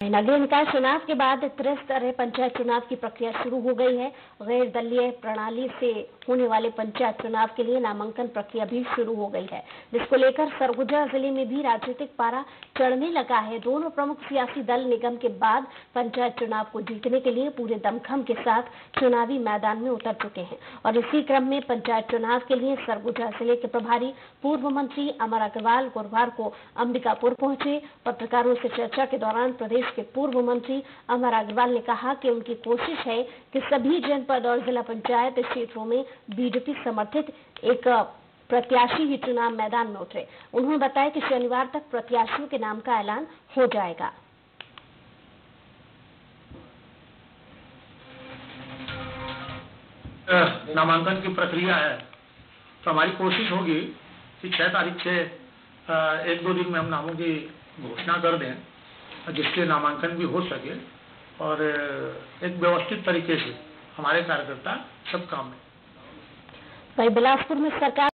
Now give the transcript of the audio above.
नगरीय निकाय चुनाव के बाद त्रिस्तरीय पंचायत चुनाव की प्रक्रिया शुरू हो गई है। गैर दलीय प्रणाली से होने वाले पंचायत चुनाव के लिए नामांकन प्रक्रिया भी शुरू हो गई है। जिसको लेकर सरगुजा ज़िले में भी राजनीतिक पारा चढ़ने लगा है। दोनों प्रमुख सियासी दल निगम के बाद पंचायत चुनाव को जीतने के लिए पूरे दमखम के साथ चुनावी मैदान में उतर चुके हैं और इसी क्रम में पंचायत चुनाव के लिए सरगुजा ज़िले के प्रभारी पूर्व मंत्री अमर अग्रवाल गुरुवार को अंबिकापुर पहुँचे। पत्रकारों से चर्चा के दौरान प्रदेश प्रदेश के पूर्व मंत्री अमर अग्रवाल ने कहा कि उनकी कोशिश है कि सभी जनपद और जिला पंचायत क्षेत्रों में बीजेपी समर्थित एक प्रत्याशी ही चुनाव मैदान में उतरे। उन्होंने बताया कि शनिवार तक प्रत्याशियों के नाम का ऐलान हो जाएगा। नामांकन की प्रक्रिया है। तो हमारी कोशिश होगी कि छह तारीख से एक दो दिन में हम नामों की घोषणा कर दें। जिसके नामांकन भी हो सके। और, एक व्यवस्थित तरीके से हमारे कार्यकर्ता सब काम में। वही बिलासपुर में सरकार